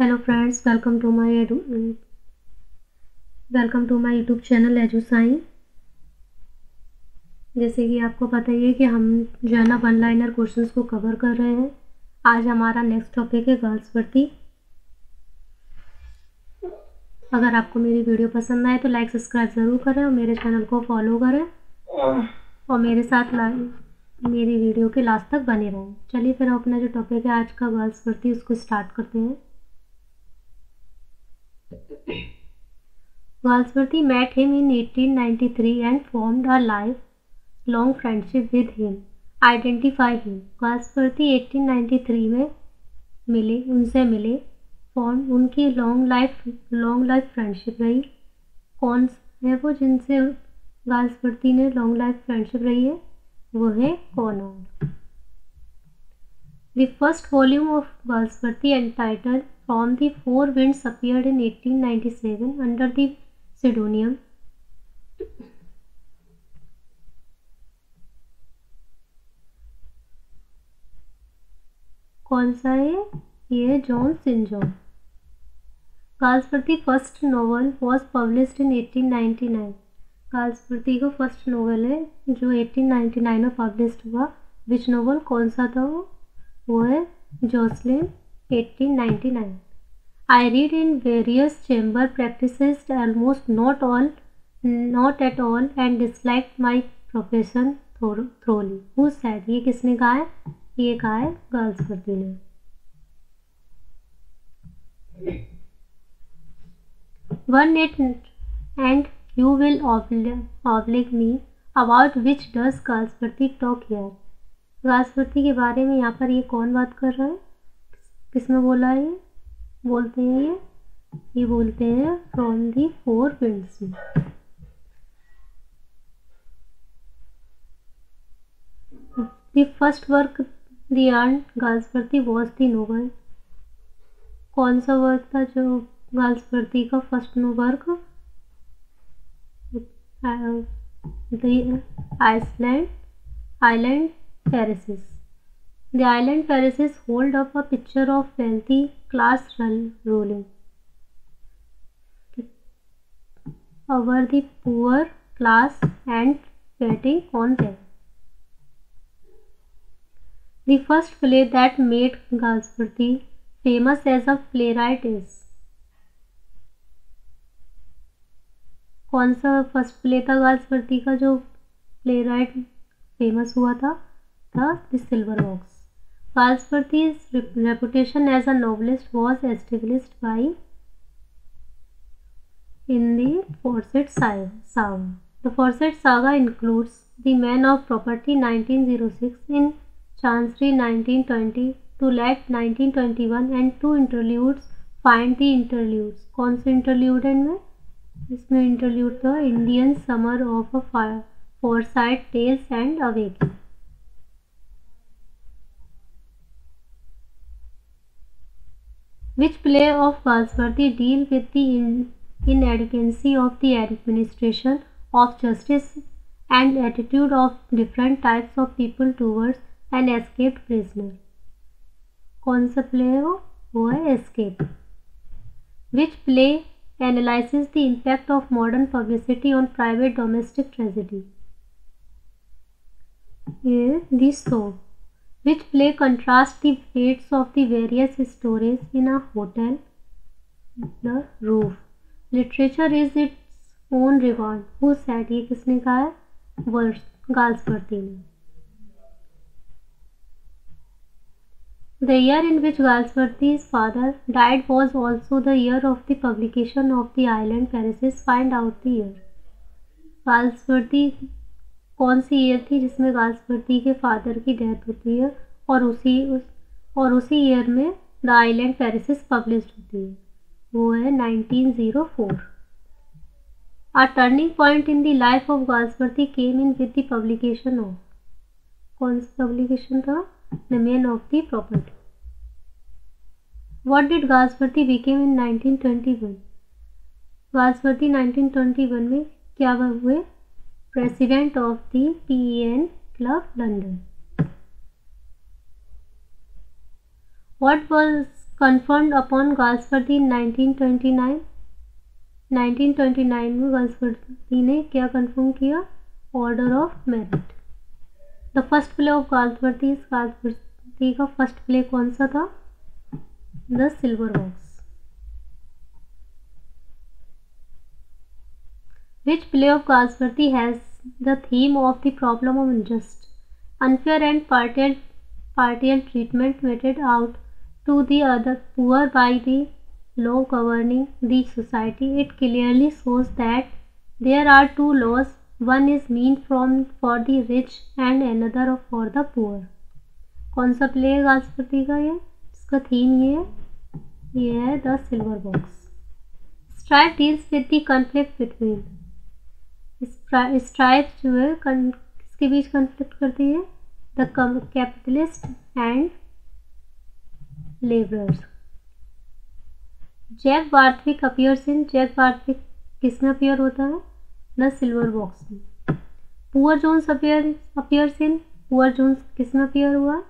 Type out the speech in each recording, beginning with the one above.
Hello friends welcome to my welcome to my YouTube channel Edu Sai जैसे कि आपको पता ही है कि हम जो है ना वन लाइनर क्वेश्चन को कवर कर रहे हैं आज हमारा नेक्स्ट टॉपिक है गर्ल्स भर्ती अगर आपको मेरी वीडियो पसंद आए तो लाइक सब्सक्राइब ज़रूर करें और मेरे चैनल को फॉलो करें और मेरे साथ मेरी वीडियो के लास्ट तक बने रहें चलिए फिर अपना जो टॉपिक है आज का गर्ल्स भर्ती उसको स्टार्ट करते हैं Valsmati met him in 1893 and formed a lifelong friendship with him. Identify him वास्पति 1893 में मिले उनसे मिले फॉर्म उनकी long life long life friendship रही कौन है वो जिनसे वास्पति ने लॉन्ग लाइफ फ्रेंडशिप रही है वो है कौन The first volume of Vaspati entitled From the Four Winds appeared in 1897 under the सिडोनियम कौन सा है ये है John Sinjohn Galsworthy first novel was published in 1899 Galsworthy का फर्स्ट नोवेल है जो 1899 में पब्लिश हुआ विच नोवेल कौन सा था वो वो है Jocelyn 1899 I read in various chamber practices almost not all, not at all and disliked my profession thoroughly. Who said? ये किसने कहा है ये कहा है गर्ल्स वर्दी ने one eight and you will oblige me about which does Galsworthy talk here Galsworthy के बारे में यहाँ पर ये कौन बात कर रहा है किसमें बोला है ये बोलते हैं ये ये बोलते हैं फ्रॉम दी फोर विंड्स में फर्स्ट वर्क दी आर्न गाल्सवर्ती वॉज दी नोवल कौन सा वर्क था जो गर्ल्स भर्ती का first no work Iceland island Pharisees The island terraces hold up a picture of wealthy class ruling over the poor class and betting on them. The first play that made Galsworthy famous as a playwright is कौन सा first play था गाल्सवर्ती का जो play right famous हुआ था था the silver box Valsparti's reputation as a novelist was established by in the Forsyth saga. The Forsyth saga includes The Man of Property 1906 in Chancery 1920, To Let 1921 and two interludes Find the interludes. कौन interlude है इनमें? interlude the Indian Summer of a Fire, foresight, Tales and Awakening. which play of Buzzworthy deal with the inadequacy of the administration of justice and attitude of different types of people towards an escaped prisoner. Consapleo or escape. Which play analyzes the impact of modern publicity on private domestic tragedy? Yeah, this soap. which play contrast the fates of the various stories in a hotel, the roof. Literature is its own reward. Who said ये किसने कहा words verse गाल्सवर्ती ने The year in which Galsworthy's father died was also the year of the publication of the island Paris's Find Out the Year. Galsworthy कौन सी year थी जिसमें Galsworthy के father की death होती है और उसी उस, और उसी ईयर में द आइलैंड पेरिसिस पब्लिश होती है वो है 1904 a turning point in the life of Galsworthy came in with the publication of कौन सी पब्लिकेशन था the man of the property What did Gasparthi became in 1921? Gasparthi 1921 में क्या हुए president of the P N club London What was confirmed upon Galsworthy 1929 1929 में Galsworthy ने क्या confirm किया order of merit the first play of Galsworthy इस Galsworthy का first play कौन सा था the silver box which play of Galsworthy has the theme of the problem of unjust, unfair and partial, partial treatment meted out to the other poor by the law governing the society, it clearly shows that there are two laws one is mean from for the rich and another of for the poor. कौन सा play है गाजपति का ये इसका theme ये है ये है the silver box Strife deals with the conflict between Strife जो है किसके बीच कन्फ्लिक्ट करती है the capitalist and laborers. Jack Barthwick appears in Jack Barthwick किस में अपियर होता है द सिल्वर बॉक्स में poor Jones appear appears in poor Jones किस में अपियर हुआ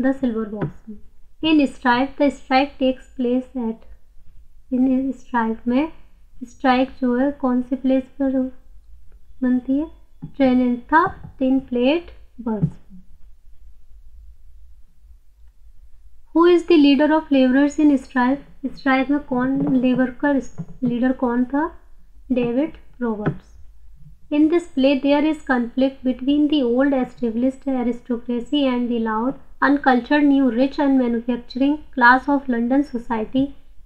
द सिल्वर बॉक्स में in strike the strike takes place at in strike में स्ट्राइक जो है कौन से प्लेस पर बनती है ट्रेन था तीन प्लेट बस who is the leader of labourers in strike strike में कौन लेबर का लीडर कौन था David Roberts in this play there is conflict between the old established aristocracy and the loud uncultured new rich and manufacturing class of london society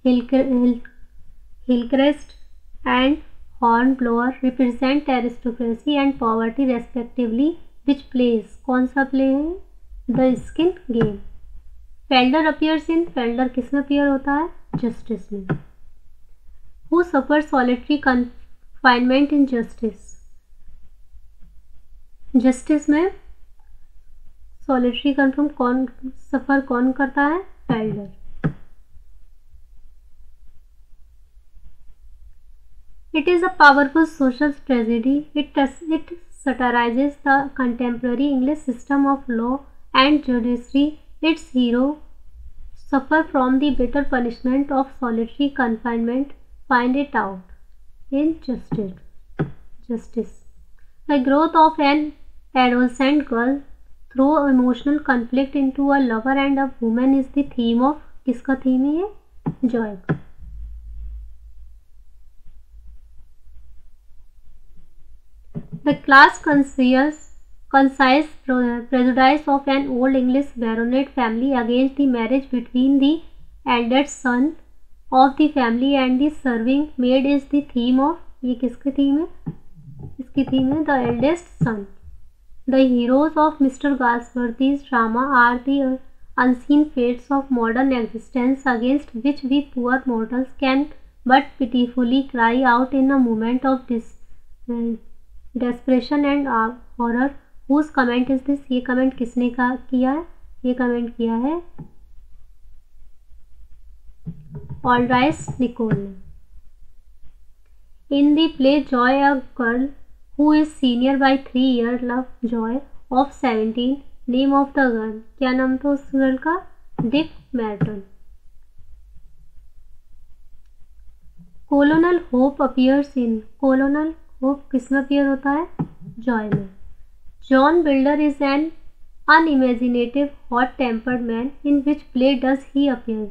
hillcrest and hornblower represent aristocracy and poverty respectively which plays कौन सा play है the skin game Falder appears in Falder किस में appear होता है justice में who suffer solitary confinement in justice justice में solitary confirm कौन सफर कौन करता है Falder it is a powerful social tragedy it it satirises the contemporary English system of law and judiciary its hero suffer from the bitter punishment of solitary confinement find it out in justice justice the growth of an adolescent girl through emotional conflict into a lover and a woman is the theme of किसका theme है ये Joy का The class conceals concise prejudice of an old English baronet family against the marriage between the eldest son of the family and the serving maid is the theme of ये किसकी theme है इसकी theme है the eldest son the heroes of mister Galsworthy's drama are the unseen fates of modern existence against which we poor mortals can but pitifully cry out in a moment of dis, uh, desperation and uh, horror whose comment is this ये comment किसने का किया है ये comment किया है ऑलराइस Nicol ने in the play Joy a girl who is senior by three year love Joy of seventeen name of the girl क्या नाम था उस गर्ल का Dick Merton colonel Hope appears in colonel Hope किस में अपियर होता है जॉय में John Builder is an unimaginative, hot tempered man. In which play does he appear?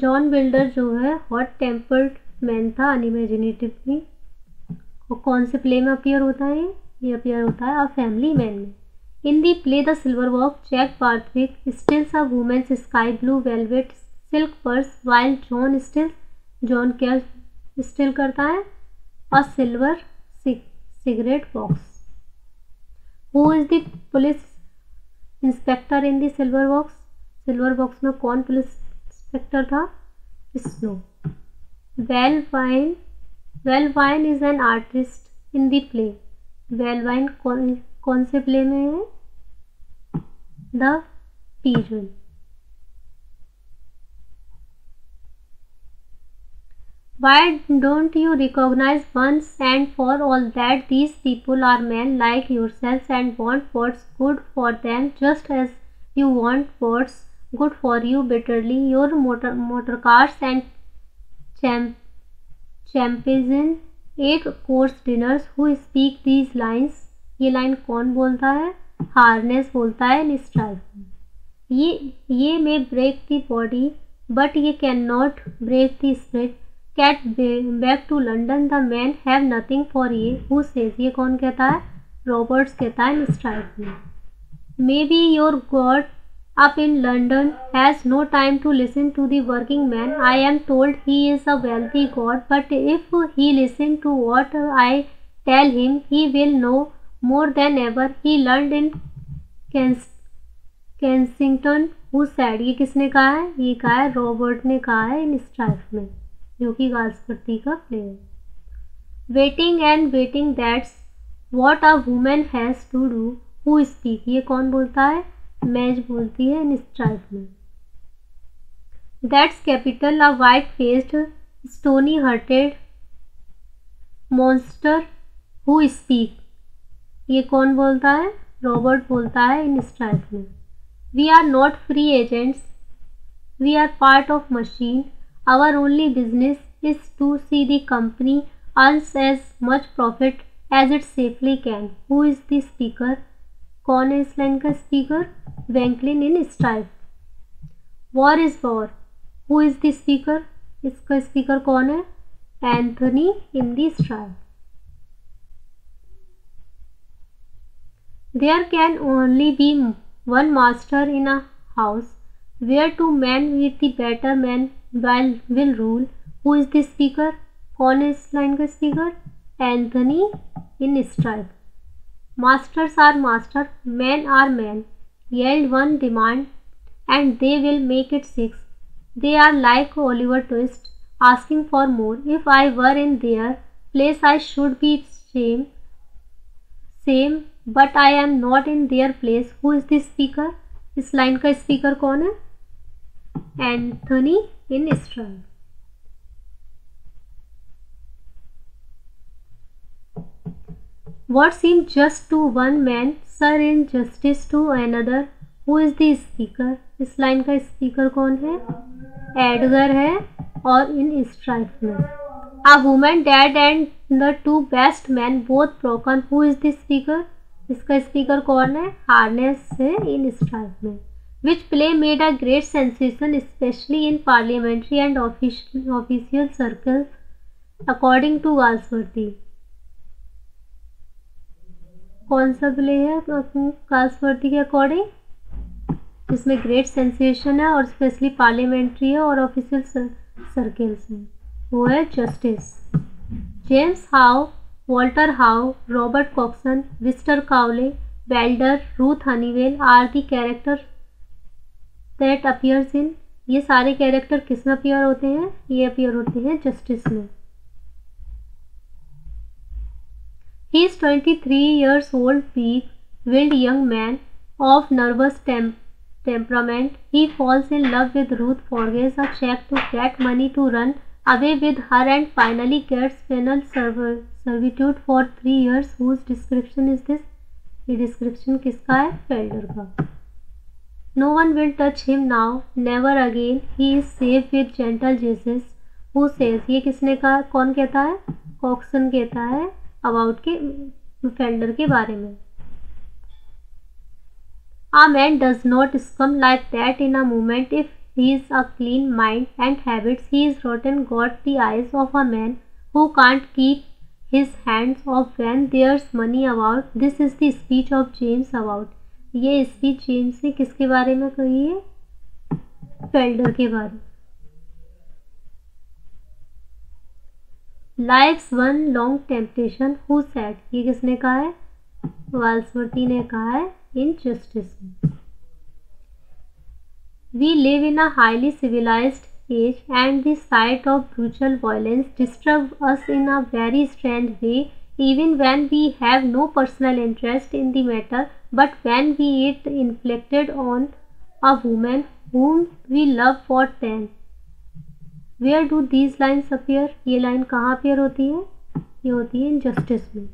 John Builder जो है हॉट टेम्पर्ड मैन था अनइमेजिनेटिवली वो कौन से प्ले में अपियर होता है ये अपियर होता है अ फैमिली मैन में in the play the silver walk Jack Barthwick steals a woman's sky blue velvet silk purse wild John steal John क्या स्टिल करता है a silver cig cigarette box. Who is the police inspector in the silver box? Silver box में कौन police inspector था? Snow. Valvine. Valvine is an artist in the play. Valvine कौन कौन से play में है? The Pigeon. Why don't you recognize once and for all that these people are men like yourselves and want what's good for them just as You want what's good for you bitterly. Your motor, motor cars and champ, champion eight course dinners who speak these lines. ये line कौन बोलता है Harness बोलता है in strike ये ye may break the body but ye can not break the spirit cat back to London the man have nothing for ye who says ये कौन कहता है रॉबर्ट्स कहता है स्ट्राइक में may be your God up in London has no time to listen to the working man I am told he is a wealthy God but if he listen to what I tell him he will know more than ever he learn in Kensington who said ये किसने कहा है ये कहा है Robert ने कहा है इन स्ट्राइफ में जो कि गास्कर दी का flair waiting and waiting that's what a woman has to do who speak ये कौन बोलता है मैज बोलती है इन स्ट्राइक में that's capital a white faced stony hearted monster who speak ये कौन बोलता है रॉबर्ट बोलता है इन स्ट्राइक में we are not free agents we are part of machine our only business is to see the company earns as much profit as it safely can who is the speaker कौन है इस line का speaker वैंकलिन in strife war is war who is the speaker इसका speaker कौन है Anthony in the strife there can only B one master in a house where to man with the better man will will rule who is the speaker कौन है इस line का speaker Anthony in strife Masters are master, men are men. Yelled one demand, and they will make it six. They are like Oliver Twist, asking for more. If I were in their place, I should be same, same, but I am not in their place. Who is the speaker? इस line का speaker कौन है Anthony in Israel. What seems just to one man, sir in justice to another. Who is the speaker? इस line का speaker कौन है Edgar है और इन स्ट्राइक में a woman dead and the two best man both broken who is the speaker इसका speaker कौन है हार्नेस है इन स्ट्राइक में which play made a great sensation especially in parliamentary and official, official circles according to कौन सा play है Galsworthy के according जिसमें ग्रेट सेंसेशन है और स्पेशली पार्लियामेंट्री है और ऑफिशियल सर्कल्स है वो है justice James How Walter How Robert Cokeson Wister Cowley Falder Ruth Honeywill are the characters that appears in ये सारे कैरेक्टर किस में अपियर होते हैं ये अपियर होते हैं जस्टिस में he is twenty three years old weak willed young man of nervous temperament he falls in love with Ruth forges a cheque to get money to run away with her and finally gets penal servitude for three years whose description is this ये description किसका है Falder का No one will touch him now, never again. He is safe with gentle Jesus. Who says? ये किसने कहा कौन कहता है कॉक्सन कहता है अबाउट के फेंडर के बारे में A man does not scum like that in a moment if he is a clean mind and habits. He is rotten got the eyes of a man who can't keep his hands off when there's money about. This is the speech of James about ये speech James ने किसके बारे में कही है Felder के बारे life one long temptation who said ये किसने कहा है वाल्सवर्ती ने कहा है इन जस्टिस में we live in a highly civilised age and the sight of brutal violence disturb us in a very strange way even when we have no personal interest in the matter but when we it inflicted on a woman whom we love for ten where do these lines appear ये line कहाँ appear होती है ये होती है in justice में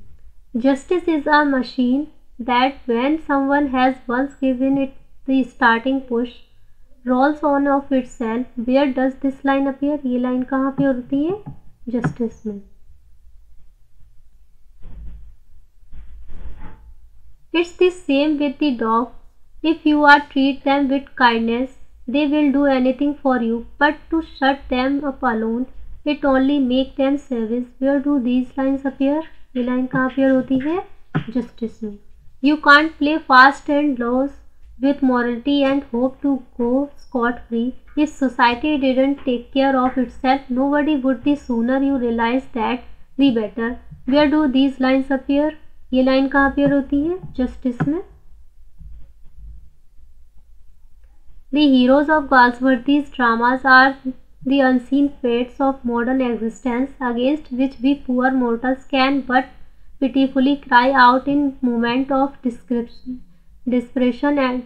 justice is a machine that when someone has once given it the starting push rolls on of itself where does this line appear ये line कहाँ पे होती है justice में it's the same with the dog if you are treat them with kindness they will do anything for you but to shut them up alone it only make them service where do these lines appear ये line कहाँ appear होती है justice में you can't play fast and loose with morality and hope to go scot free if society didn't take care of itself nobody would the sooner you realize that the better where do these lines appear ये line कहाँ appear होती है just इसमें The heroes of Galsworthy's dramas are the unseen fates of modern existence against which we poor mortals can but pitifully cry out in moment of desperation and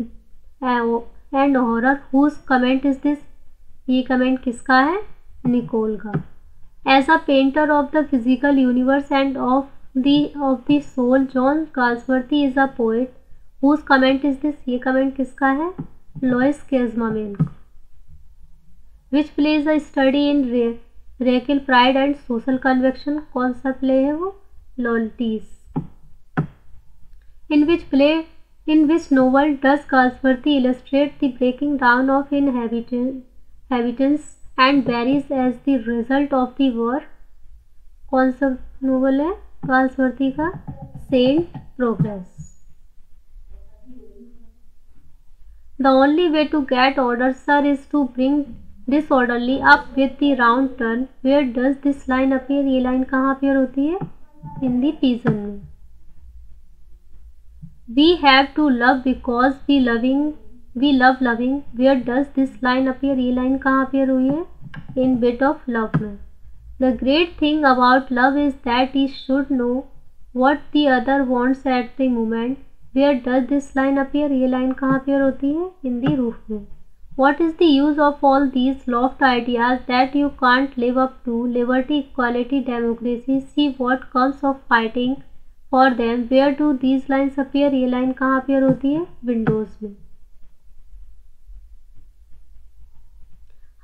uh, and horror. Whose comment is this? ये comment किसका है Nicoll का As a painter of the physical universe and of the of the soul John Galsworthy is a poet whose comment is this ये comment किसका है लॉइस केजमामेन which play is a study in racial pride and social convention कौन सा play है वो Loyalties in which play in which novel does Galsworthy illustrate the breaking down of inhabitants and barriers as the result of the war कौन सा novel है false भर्ती का sale progress the only way to get order sir is to bring disorderly up with the round turn where does this line appear ये line कहाँ appear होती है in the pigeon में we have to love because we loving we love loving where does this line appear ये line कहाँ appear हुई है in bat of love में The great thing about love is that it should know what the other wants at the moment. Where does this line appear? ये line कहाँ appear होती है in the roof में What is the use of all these loft ideas that you can't live up to? Liberty, equality, democracy. See what comes of fighting for them. Where do these lines appear? ये line कहाँ appear होती है Windows में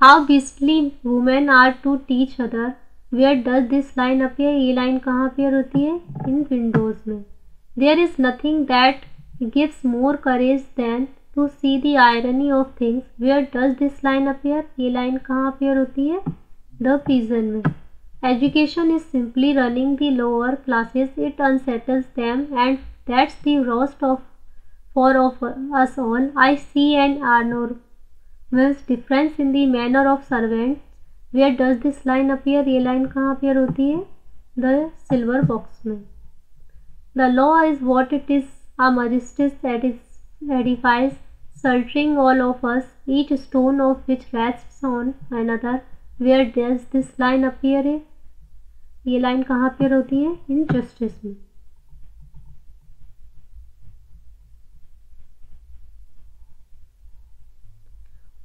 How beastly women are to each other. Where does this line appear ये line कहाँ appear होती है in Windows में there is nothing that gives more courage than to see the irony of things where does this line appear ये line कहाँ appear होती है the prison में education is simply running the lower classes it unsettles them and that's the roast of for of us all I see and are NOR means difference in the manner of servant where does this line appear ये line कहाँ appear होती है the silver box में the law is what it is a majestic edifice searching all of us each stone of which rest on another where does this line appear है ये line कहाँ appear होती है in justice में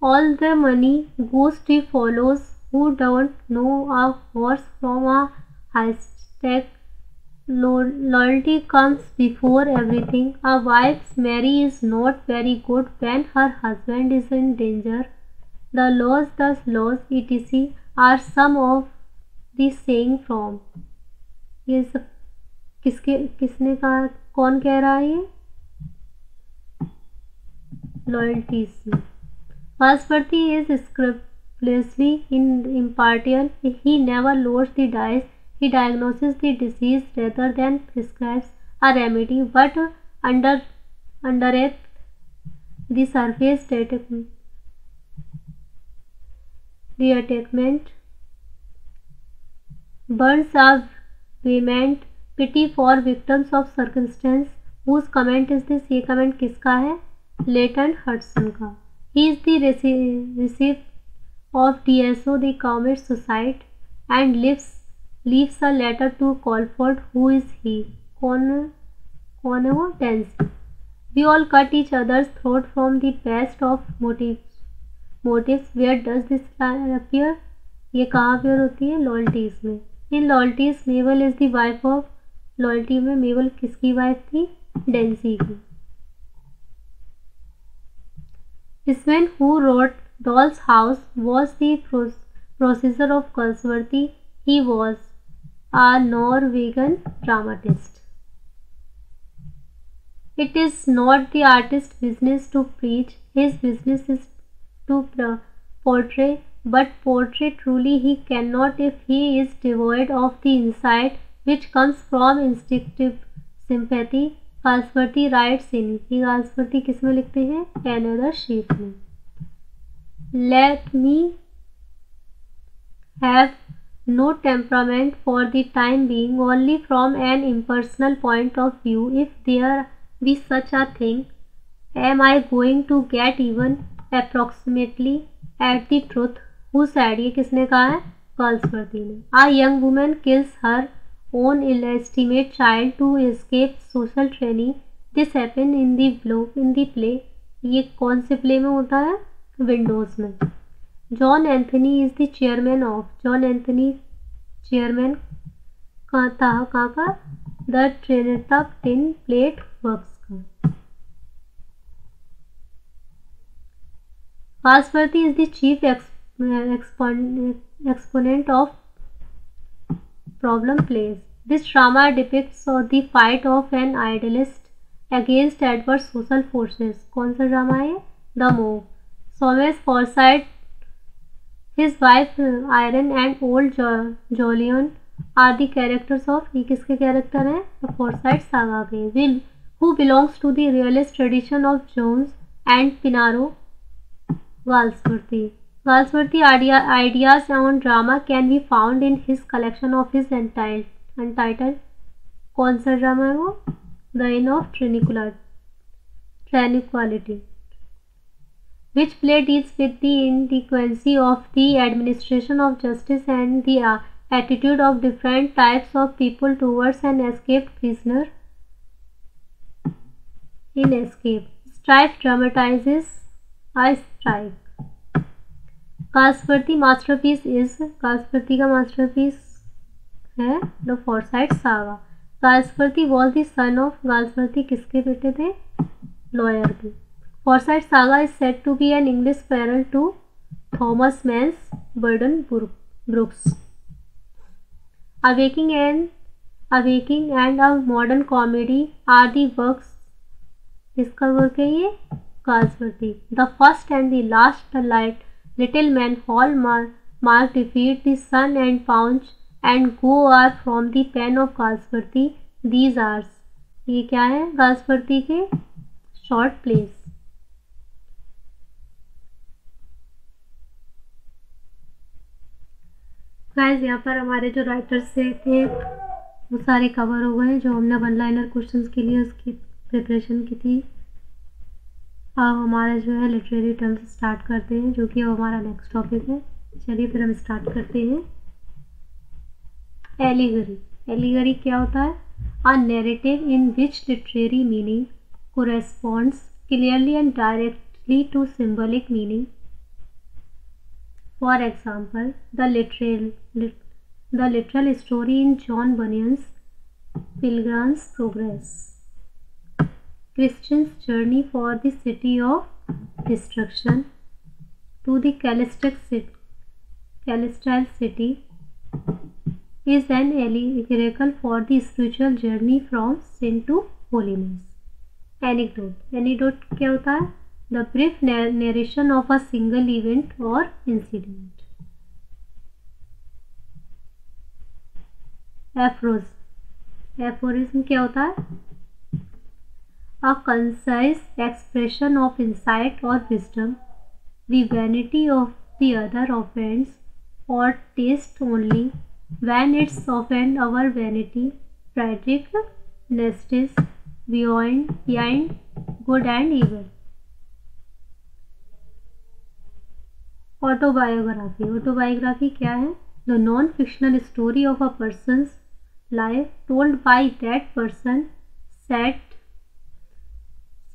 all the money goes to follows who don't know a horse from a haystack. loyalty comes before everything. A wife's Mary is not very good when her husband is in danger. The laws, the laws, etc. are some of the saying from. ये सब किसके किसने कहा कौन कह रहा है ये loyalty C Galsworthy is script Leslie in impartial, he never lowers the dice. He diagnoses the disease rather than prescribes a remedy. But under under it the surface, the attachment burns of payment pity for victims of circumstance whose comment is this ye comment kiska hai latent hudson ka he is the receive of DSO, the commit Society and leaves leaves a letter to Colford, who is he? Connivance. We all cut each other's throat from the best of motives. Motives. Where does this line appear? ये कहाँ पर होती है loyalties में in loyalties Mabel is the wife of loyalty में Mabel किसकी wife थी Dancy की इसमें who wrote Doll's House was the processor of Kulsvarti. He was a Norwegian dramatist. It is not the artist's business to preach, his business is to portray, but portray truly he cannot if he is devoid of the insight which comes from instinctive sympathy. Galsworthy writes in ये Galsworthy किस में लिखते हैं में let me have no temperament for the time being only from an impersonal point of view if there be such a thing am i going to get even approximately at the truth who said ये किसने कहा है कर्ल्सवर्दी ने a young woman kills her own illegitimate child to escape social training this happened in the blow in the play ये कौन से play में होता है विंडोज़ में John Anthony is the chairman of John Anthony chairman का था कहाँ का the Trenartha tin plate works का is the chief exponent of problem plays this drama depicts the fight of an idealist against adverse social forces कौन सा drama है the mob Solway's foresight, his wife Iron and old jo Jolion are the characters of ये किसके character हैं The Foresight saga के will who belongs to the realist tradition of Jones and Pinaro Walsworthy. Walsworthy idea, ideas on drama can be found in his collection of his entitled untitled कौन सा drama है वो the inn of tranquility tranquility which play deals with the inadequacy of the administration of justice and the uh, attitude of different types of people towards an escaped prisoner. In Escape, Strife dramatizes I Strike. Galsworthy masterpiece is Galsworthy masterpiece. Masterpiece the foresight Saga? कास्पर्ती was the son of Galsworthy किसके बेटे the? Lawyer Forsyth saga is said to be an English parallel to Thomas Mann's Burden Brooks. Awaking and Awaking and a Modern Comedy are the works किसका work है ये Galsworthy the first and the last the light little man hall mark mark defeat the sun and punch and go are from the pen of Galsworthy these are ये क्या है Galsworthy के short plays guys यहाँ पर हमारे जो writers से थे वो सारे कवर हो गए जो हमने वन लाइनर क्वेश्चन के लिए उसकी प्रिपरेशन की थी अब हमारा जो है लिटरेरी टर्म्स स्टार्ट करते हैं जो कि अब हमारा नेक्स्ट टॉपिक है चलिए फिर हम स्टार्ट करते हैं एलीगरी एलीगरी क्या होता है a narrative in which literary meaning corresponds clearly and directly to symbolic meaning for example the लिटरेल the literal story in John बनियंस पिलग्राम्स progress Christian's journey for the city of destruction to the Celestial city is an allegorical for the spiritual journey from sin to holiness. Anecdote. Anecdote क्या होता है the brief narration of a single event और incident एफरोज aphorism क्या होता है a concise expression of insight और wisdom the vanity of the other offends our taste only when it's offend our vanity Friedrich Nietzsche beyond good and evil autobiography autobiography क्या है the non fictional story of a person life told by that person set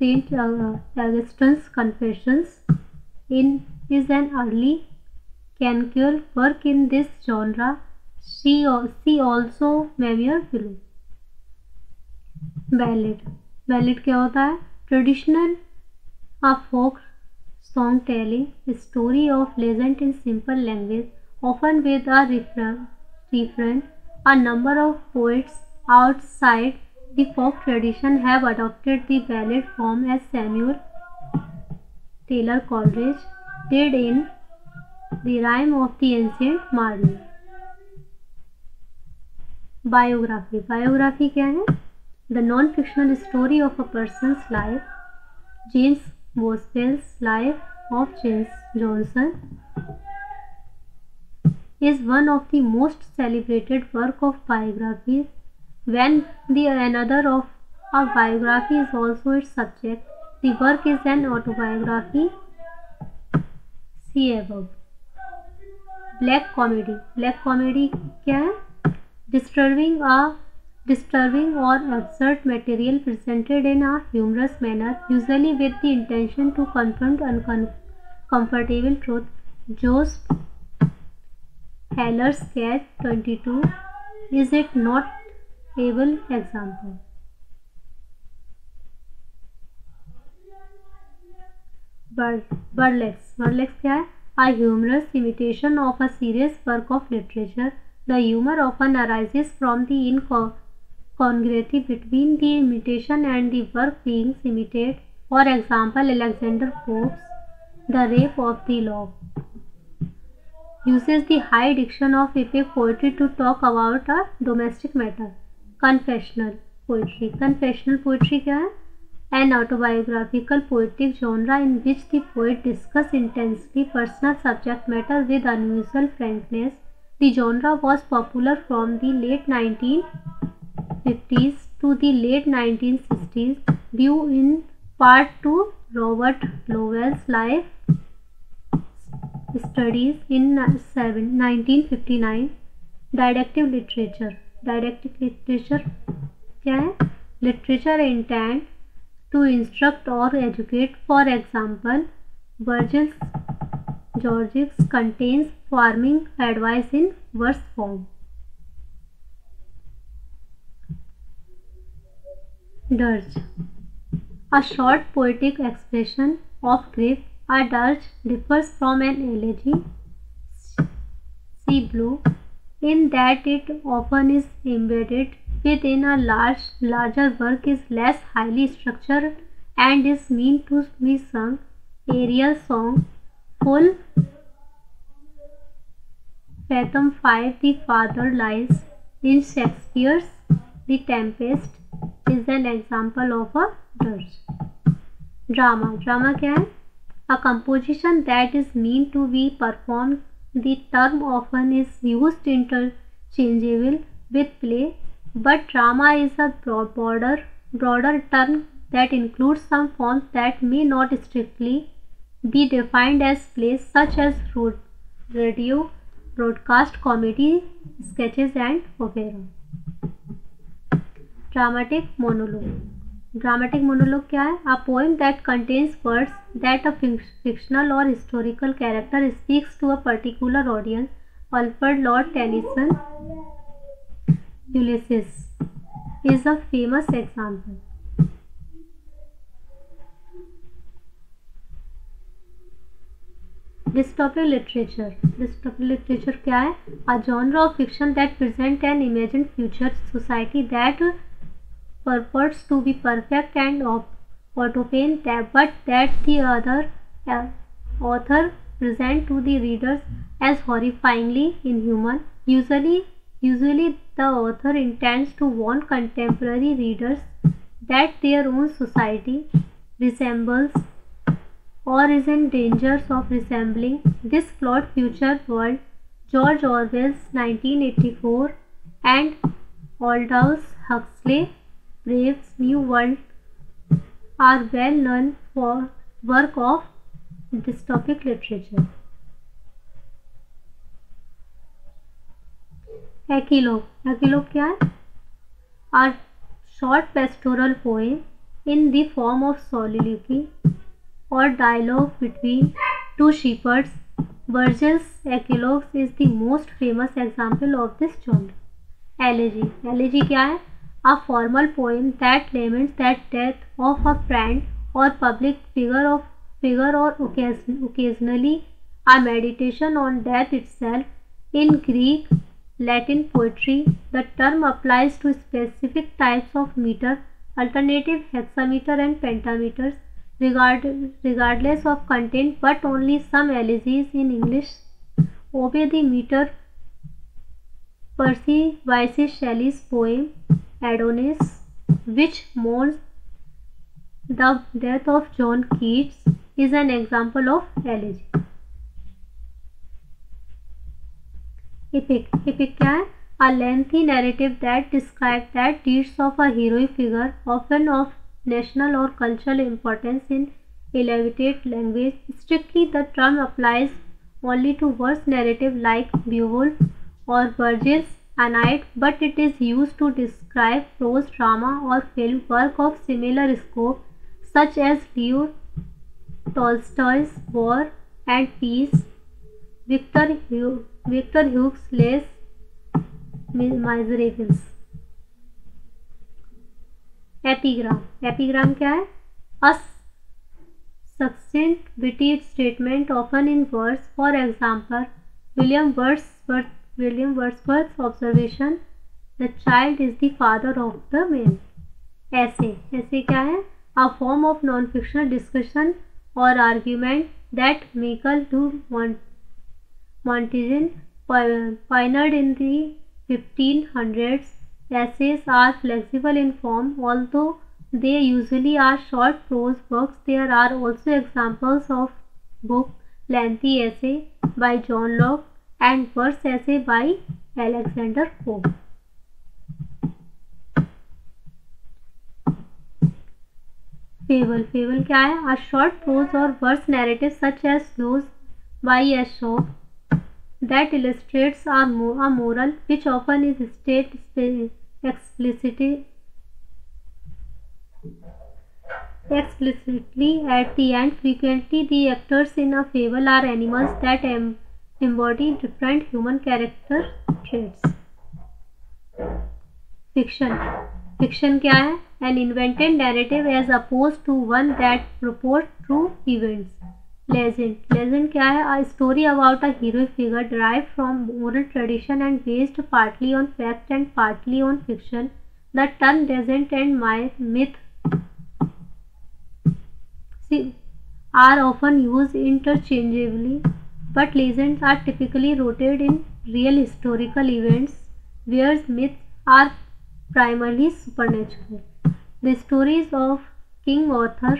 Saint Augustine's confessions in is an early canonical work in this genre see see also memoir film ballad ballad क्या होता है traditional a folk song telling, a story of legend in simple language, often with a refrain reference. A number of poets outside the folk tradition have adopted the ballad form as Samuel Taylor Coleridge did in The rhyme of the Ancient Mariner. biography biography kya hai the non fictional story of a person's life james वो life of chess Johnson is one of the most celebrated work of biography when दिनदर of a biography is also it subject dark is an autobiography see एब black comedy black comedy क्या है disturbing a disturbing or absurd material presented in a humorous manner, usually with the intention to confront uncomfortable truth. Joe's Heller's Cat 22 is it not able example. Burlesque. Burlesque क्या है? A humorous imitation of a serious work of literature. The humor often arises from the inco congruity between the imitation and the work being imitated. For example, Alexander Pope's The Rape of the law uses the high diction of epic poetry to talk about a domestic matter. Confessional poetry. Confessional poetry kya hai An autobiographical poetic genre in which the poet discuss intensely personal subject matter with unusual frankness. The genre was popular from the late 19th 1950s to the late 1960s due in part to Robert Lowell's life studies in 1959 didactic literature didactic literature क्या है literature intent to instruct or educate for example Virgil's Georgics contains farming advice in verse form. dirge. A short poetic expression of grief, a dirge differs from an elegy, see blue, in that it often is embedded within a large larger work is less highly structured and is meant to be sung aerial song full fathom 5 the father lies in shakespeare's The Tempest is an example of a dirge. Drama Drama क्या है A composition that is meant to be performed. The term often is used interchangeable with play, but drama is a broader, broader term that includes some forms that may not strictly be defined as plays such as radio, broadcast comedy, sketches and opera. Dramatic monologue dramatic monologue क्या है a poem that contains words that a fictional और historical character speaks to a particular audience Alfred Lord Tennyson Ulysses is a famous example dystopic literature dystopic literature क्या है a genre of fiction that present and imagine future society that purports to be perfect and of autophane that but that the other uh, author present to the readers as horrifyingly inhuman usually usually the author intends to warn contemporary readers that their own society resembles or is in danger of resembling this flawed future world George Orwell's 1984 and Aldous Huxley Brave New World are well known for work of dystopic literature. Epilogue Epilogue क्या है A short pastoral poem in the form of soliloquy or dialogue between two shepherds. Virgil's Epilogues is the most famous example of this genre. Elegy Elegy क्या है a formal poem that laments the death of a friend or public figure of figure or occasion, occasionally a meditation on death itself in greek latin poetry the term applies to specific types of meter alternative hexameter and pentameters regard, regardless of content but only some elegies in english obey the meter percy bysshe shelley's poem Adonis, which mourns the death of John Keats, is an example of elegy. Epic, epicure, a lengthy narrative that describes the deeds of a heroic figure, often of national or cultural importance in elevated language. Strictly, the term applies only to verse narrative like Beowulf or Virgil's Aeneid but it is used to describe prose drama और film work of similar scope such as Leo Tolstoy's war and peace Victor Victor Hugo's Les Miserables epigram epigram क्या है a succinct witty statement often in words for example William Wordsworth William Wordsworth's observation, the child is the father of the man. Essay. Essay क्या है? A form of non-fictional discussion or argument that Michel de Montaigne uh, pioneered in the 1500s. Essays are flexible in form, although they usually are short prose works. There are also examples of book lengthy essay by John Locke and first essay by Alexander को fable fable क्या है a short prose और verse narrative such as those by Aesop that illustrates are a moral which often is state explicitly explicitly at the end frequently the actors in a fable are animals that M embody different human character traits. Fiction Fiction क्या है? An invented narrative as opposed to one that purports true events. Legend Legend क्या है? A story about a hero figure derived from oral tradition and based partly on fact and partly on fiction. The term legend and myth are often used interchangeably, but legends are typically rooted in real historical events whereas myths are primarily supernatural. The stories of King Arthur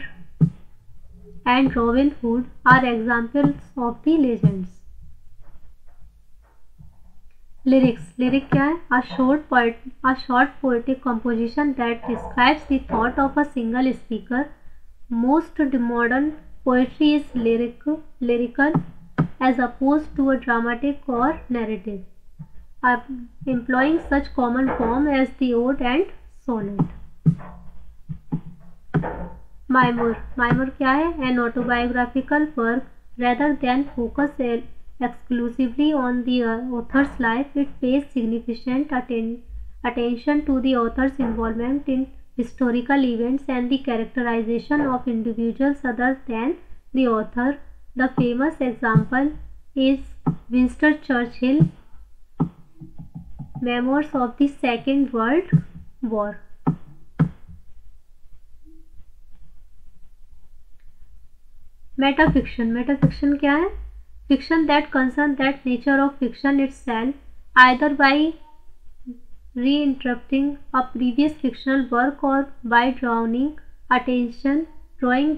and Robin Hood are examples of the legends. Lyrics lyric क्या है a short poet a short poetic composition that describes the thought of a single speaker. Most modern poetry is lyric lyrical as opposed to a dramatic or narrative, uh, employing such common form as the ode and sonnet. Mymore Mymore क्या है? An autobiographical work rather than focus exclusively on the author's life. It pays significant attention to the author's involvement in historical events and the characterization of individuals other than the author. The famous example is Winston Churchill Memoirs of the Second World War. Metafiction metafiction क्या है fiction that concern that nature of fiction itself either by re interrupting a previous fictional work और by drowning attention drawing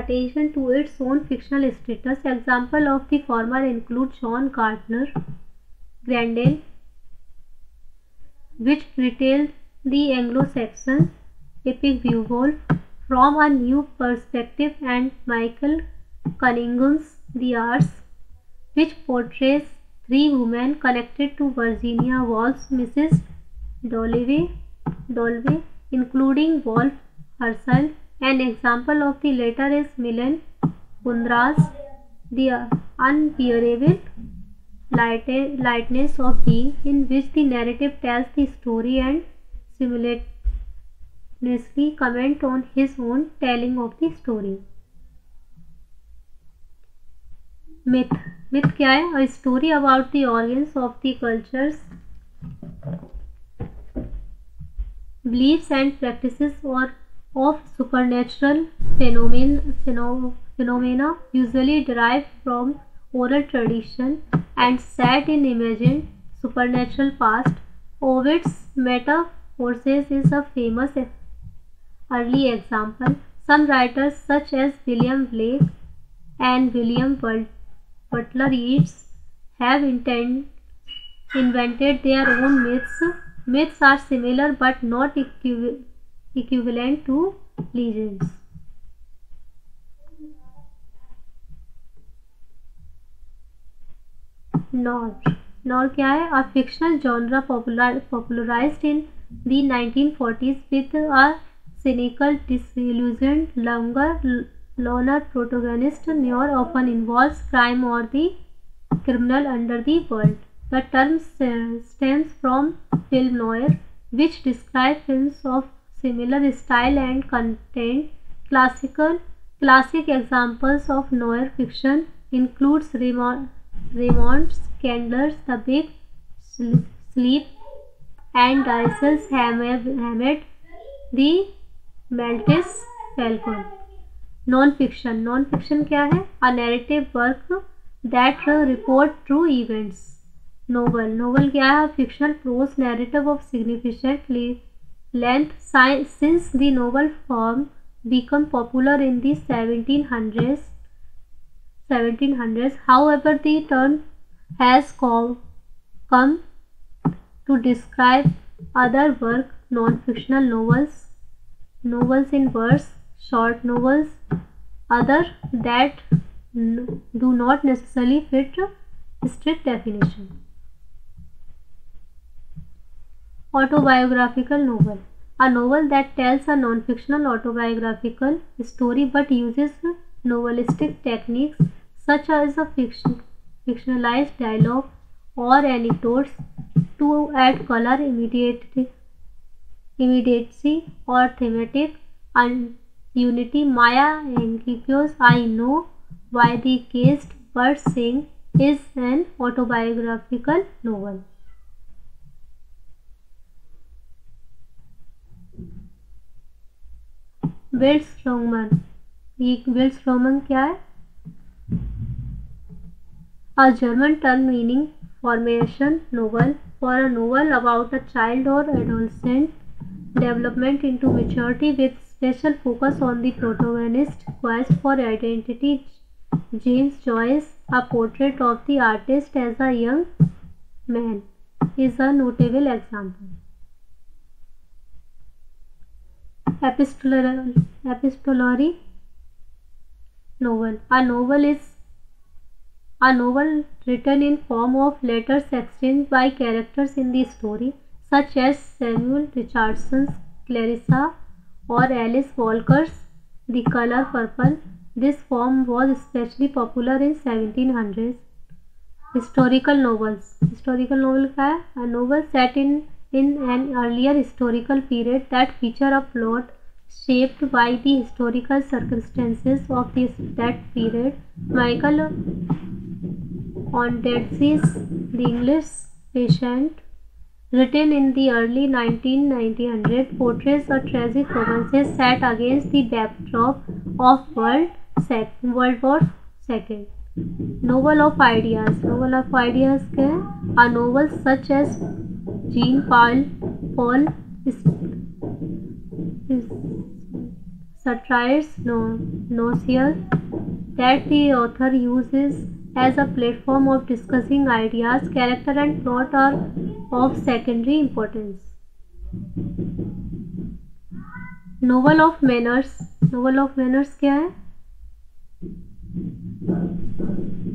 attention to its own fictional status. Example of the former include John Gardner Grendel, which retailed the Anglo-Saxon epic Beowulf from a new perspective, and Michael Cunningham's The Arts, which portrays three women connected to Virginia Woolf's Mrs. Dalloway, Dalloway including Woolf herself an example of the latter is Milan Kundras' The Unbearable Lightness of Being, in which the narrative tells the story and simultaneously comment on his own telling of the story. Myth Myth क्या A story about the origins of the cultures beliefs and practices or of supernatural phenomena usually derived from oral tradition and set in imagined supernatural past. Ovid's meta horses is a famous early example. Some writers such as William Blake and William Butler Yeats have intend, invented their own myths. Myths are similar but not equivalent equivalent to lesions. Noir. Noir क्या है a fictional genre popularized in the 1940s with a cynical disillusioned longer loner protagonist near often involves crime or the criminal under the world the term stems from film noir which describes films of similar style and content. Classical classic examples of noir fiction includes Raymond, Raymond Chandler's The Big Sleep and Dyson's Hammett, The Maltese Falcon. Non fiction non fiction क्या है a narrative work that report true events novel novel क्या है fictional prose narrative of significant length since the novel form become popular in the 1700s 1700s however the term has come to describe other work non-fictional novels novels in verse short novels other that do not necessarily fit strict definition Autobiographical novel a novel that tells a non-fictional autobiographical story but uses novelistic techniques such as a fiction, fictionalized dialogue or anecdotes to add color, immediately immediacy or thematic and unity. Maya Angeliko's I Know Why the Caged Bird Sing is an autobiographical novel. Bildungsroman ये Wills Roman क्या है a German term meaning formation novel for a novel about a child और adolescent development into maturity with special focus on the protagonist quest for identity James Joyce a portrait of the artist as a young man is a notable example epistolary, epistolary novel. A novel is a novel written in form of letters exchanged by characters in the story, such as Samuel Richardson's Clarissa or Alice Walker's The Color Purple. This form was especially popular in 1700s. Historical novels. Historical novel का है? A novel set in in an earlier historical period that feature a plot shaped by the historical circumstances of this that period. Michael Ondaatje's The English Patient, written in the early 1900s, portrays a tragic romance set against the backdrop of World, Sec- World War II. Novel of Ideas Novel of Ideas, a novel such as Jean Paul Paul Sartre's nausea that the author use as a platform of discussing ideas character and plot are of secondary importance novel of manners novel of manners क्या है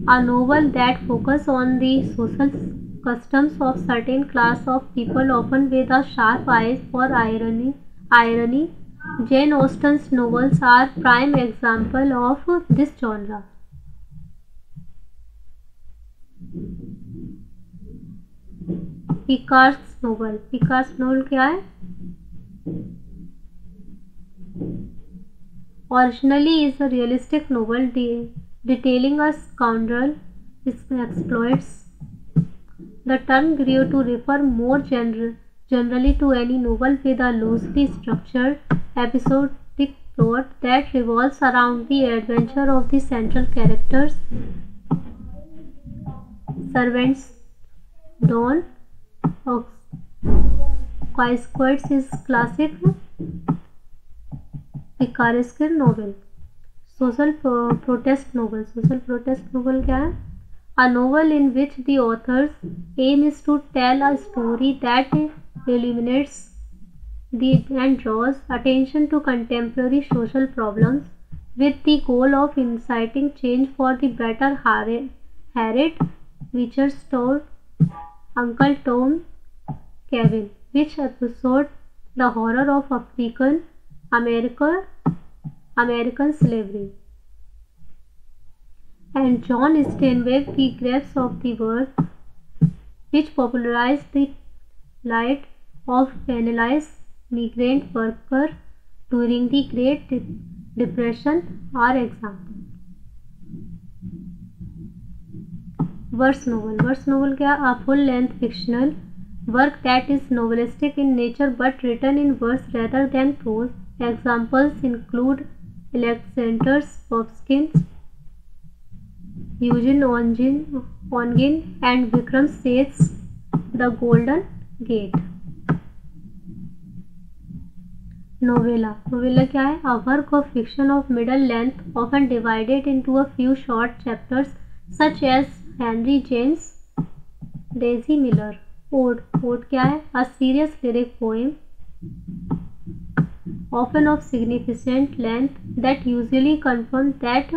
a novel that focus on social customs of certain class of people often with a sharp eyes for irony irony Jane Austen's novels are prime example of this genre. Picaresque novel picaresque novel क्या है originally is a realistic novel detailing a scoundrel इसमें exploits The term grew to refer more general generally to any novel with a loosely structured episodic plot that revolves around the adventure of the central characters. Servants don Dawn Quisquartz is classic picaresque novel social protest novel social protest novel क्या है a novel in which the author's aim is to tell a story that illuminates the, and draws attention to contemporary social problems with the goal of inciting change for the better. Harriet Beecher Stowe, Uncle Tom, Kevin. Which episode? The horror of African American slavery and John Steinbeck's *Graves of the World, which popularized the plight of penalized migrant workers during the Great Depression are examples. verse novel verse novel क्या a full length fictional work that is novelistic in nature but written in verse rather than prose examples include alexander *Skin*. Eugene Onegin Onegin and Vikram Seth's the golden gate novella novella क्या है a work of fiction of middle length of and divided into a few short chapters such as Henry James Daisy Miller ode ode क्या है a serious lyric poem often of significant length that usually confirm that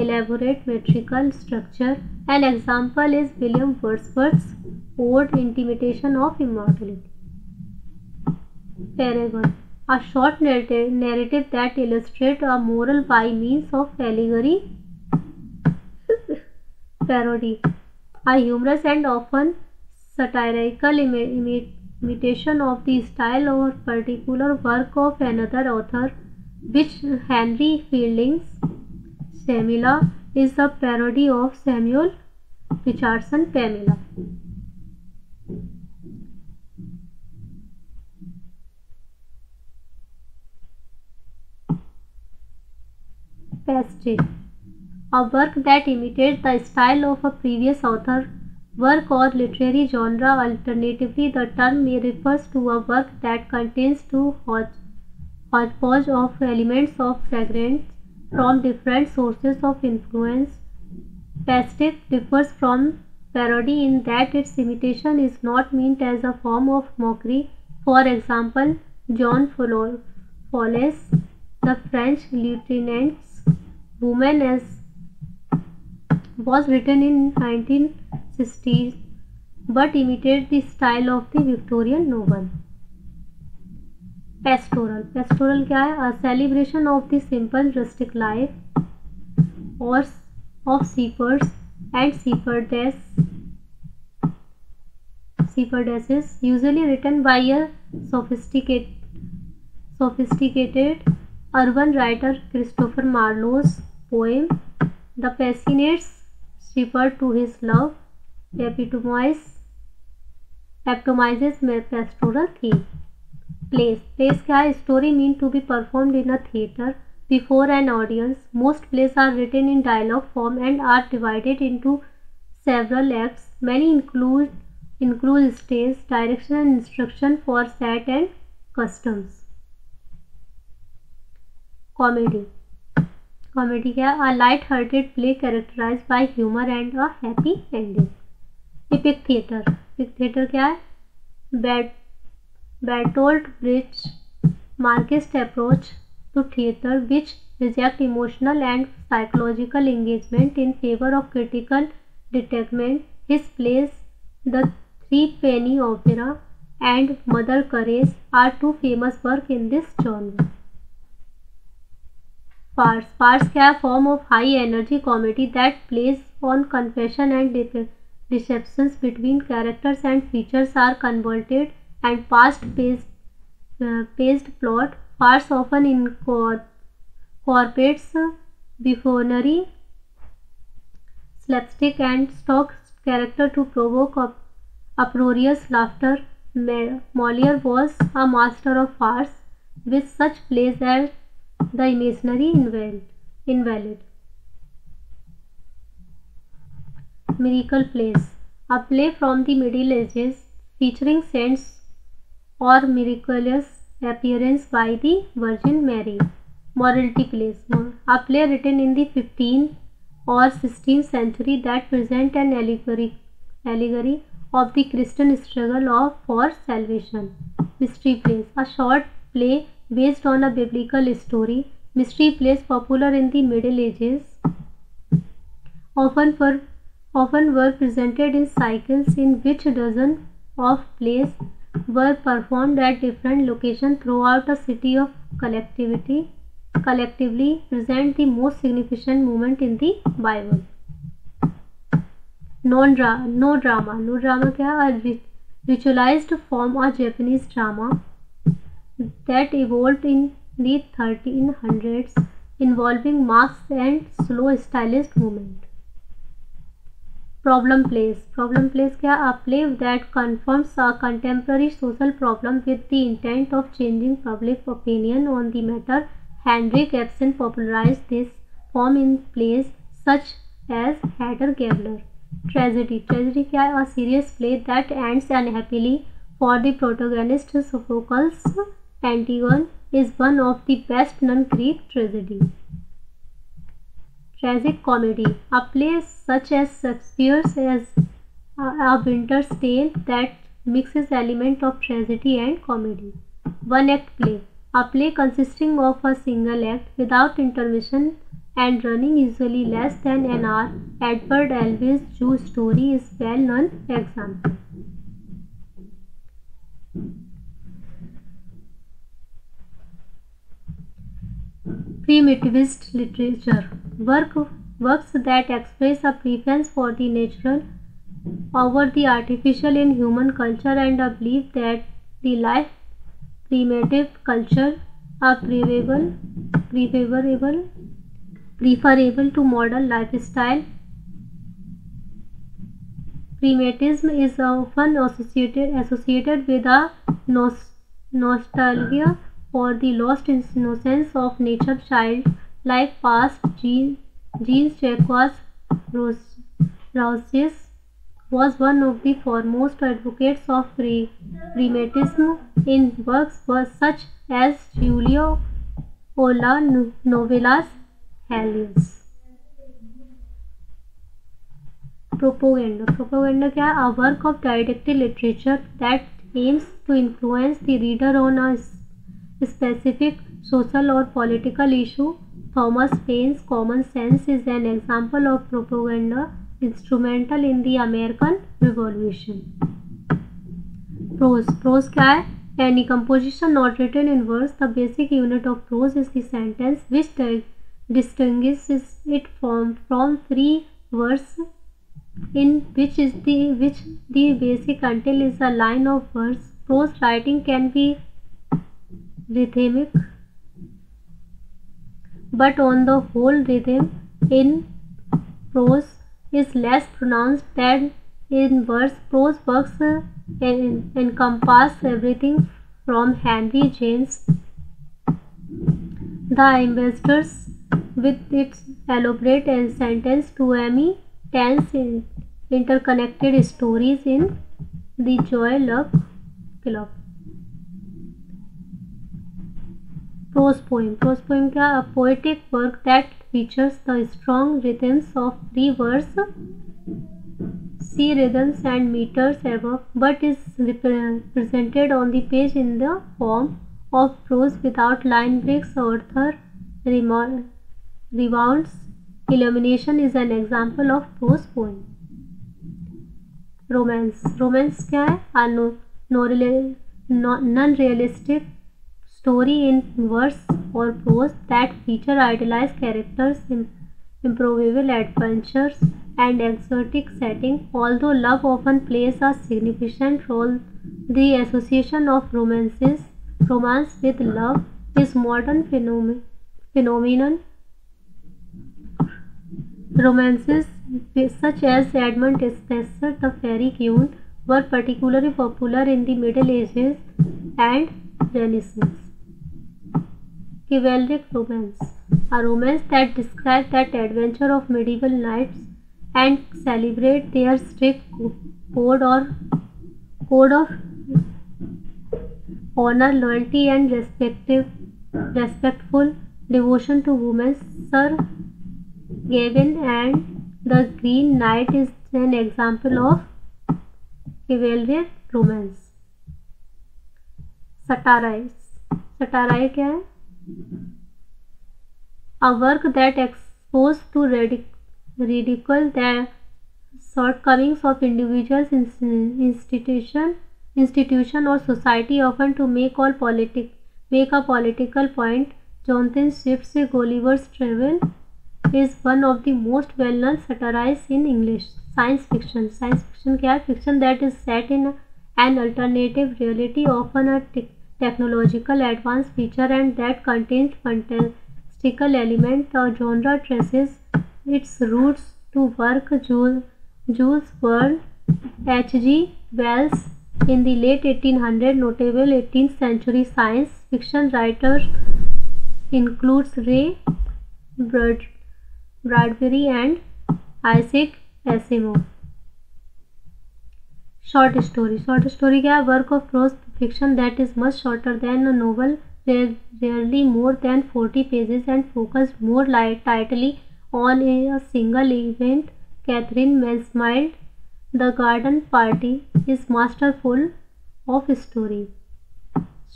elaborate metrical structure. An example is William Wordsworth's Ode "Imitation of Immortality. Paragon a short narrative, that illustrates a moral by means of allegory, parody, a humorous and often satirical imitation of the style or particular work of another author, which Henry Fielding's Samila is a parody of Samuel Richardson Pamela. Pastry, a work that imitates the style of a previous author, work or literary genre. Alternatively, the term may refers to a work that contains two hodgepodge of elements of fragrance from different sources of influence. Pastiche differs from parody in that its imitation is not meant as a form of mockery. For example, John Faules, the French lieutenant's woman, as was written in 1960s but imitated the style of the Victorian novel. Pastoral pastoral क्या है a celebration of the simple rustic life और of shepherds and shepherdess shepherdess is usually written by a sophisticate sophisticated urban writer Christopher Marlowe's poem the passionate shepherd to his love epitomize epitomizes में pastoral थी place place क्या है story meant to be perform in a theatre before an audience most plays are written in dialogue form and are divided into several apps many include include stage direction and instruction for set and costumes comedy comedy क्या a light hearted play characterize by humour and a happy ending epic theatre epic theatre क्या है bad Bertolt Brecht's Marxist approach to theatre, which reject emotional and psychological engagement in favor of critical detachment. His plays, The Three Penny Opera and Mother Courage, are two famous works in this genre. Farce. Farce a form of high energy comedy that plays on confession and deceptions between characters and features are converted and fast-paced uh, plot, parts often incorporates buffoonery, slapstick, and stock character to provoke up uproarious laughter. Moliere was a master of farce, with such plays as The Imaginary Invalid Miracle Plays, a play from the Middle Ages featuring saints or miraculous appearance by the Virgin Mary. Morality plays, A play written in the 15th or 16th century that present an allegory, allegory of the Christian struggle of, for salvation. Mystery Plays A short play based on a biblical story. Mystery plays popular in the Middle Ages often, for, often were presented in cycles in which dozen of plays were performed at different locations throughout the city of collectivity collectively present the most significant moment in the Bible. Non drama no drama. No drama kya? A ritualized form of Japanese drama that evolved in the 1300s involving masks and slow stylized movement problem plays. Problem plays क्या a play that confronts a contemporary social problem with the intent of changing public opinion on the matter. Henrik Ibsen popularized this form in plays such as Hatter Gabler. Tragedy. Tragedy क्या a serious play that ends unhappily for the protagonist Sophocles. Antigone is one of the best known Greek tragedies tragic comedy. A play such as Shakespeare's as A Winter's Tale that mixes elements of tragedy and comedy. One act play. A play consisting of a single act without intermission and running usually less than an hour. Edward Elvis' Jew story is well known example. Primitivist literature work, works that express a preference for the natural over the artificial in human culture and a belief that the life primitive culture are preferable, preferable, preferable to modern lifestyle. Primitivism is often associated associated with a nostalgia for the lost innocence of nature child like past Jean Jacques Rousseau was one of the foremost advocates of pre pragmatism in works such as Julio Ola Novelas Helios. Propaganda. Propaganda क्या a work of didactic literature that aims to influence the reader on a specific social और political issue Thomas Paine's common sense is an example of propaganda instrumental in the American revolution prose prose क्या है any composition not written in verse the basic unit of prose is the sentence which distinguish it form from free verse in which is which the basic content is the line of verse prose writing can be rhythmic but on the whole rhythm in prose is less pronounced than in verse. Prose works uh, encompass everything from Henry James, The Ambassadors, with its elaborate and sentence to Amy tense in interconnected stories in the joy love club. Prose poem prose poem क्या a poetic work that features the strong rhythms of free verse C rhythms and metres एव but is represented on the page in the form of prose without line breaks Arthur Rimbaud's Illuminations is an example of prose poem romance romance क्या है non realistic story in verse or prose that feature idealized characters, improbable adventures, and exotic setting. Although love often plays a significant role, the association of romances, romance with love, is modern phenomenon. Romances such as Edmund Spenser's the Fairy Queen were particularly popular in the Middle Ages and Renaissance. chivalric romance, a romance that describes that adventure of medieval knights and celebrate their strict code or code of honor, loyalty, and respective respectful devotion to women. Sir Gavin and the Green Knight is an example of chivalric romance. satirize satire kya hai A work that exposed to radic ridicule the shortcomings of individuals, institution, institution or society, often to make all politic make a political point. Jonathan Swift's Gulliver's Travel is one of the most well-known satires in English science fiction. Science fiction क्या fiction that is set in an alternative reality, often a technological advanced feature and that contains fantastical element. The genre traces its roots to work Jules Verne, H.G. Wells in the late 1800s. Notable 18th century science fiction writers includes Ray Bradbury and Isaac Asimov. Short story. Short story क्या है? Work of prose fiction that is much shorter than a novel, rarely more than 40 pages, and focused more light, tightly on a single event. Catherine smiled. The garden party is masterful of story.